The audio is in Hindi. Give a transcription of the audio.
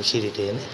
ကိုရှိတွေတယ်နဲ့